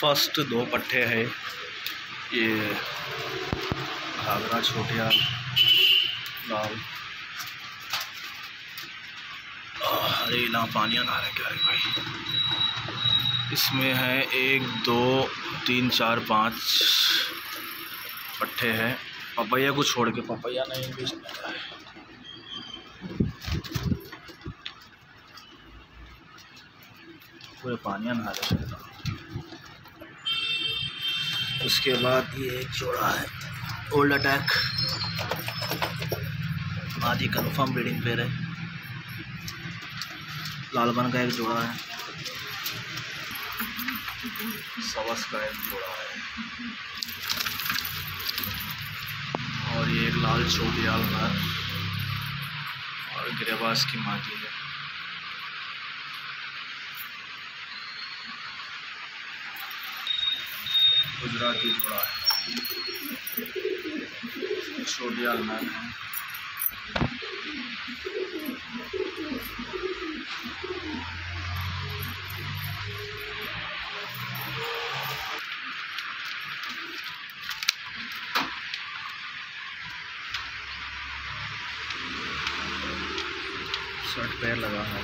First दो पट्टे है। ये घाघरा छोटिया लाल। अरे ना पानिया आ रहा है भाई। इसमें है एक, दो, तीन, चार, पाँच पट्टे हैं। पपैया को छोड़ के पपैया नहीं बेचने का है। पूरे पानी नहा रहे उसके बाद ये एक जोड़ा है। ओल्ड अटैक आदि कन्फर्म ब्रीडिंग पेयर है। लालबन का एक जोड़ा है। सवस का एक जोड़ा है। और ये एक लाल चोटियाल नर और गिरेबाज की माटी है। गुजराती जोड़ा है। चोटियाल नर है। शर्ट पैर लगा है।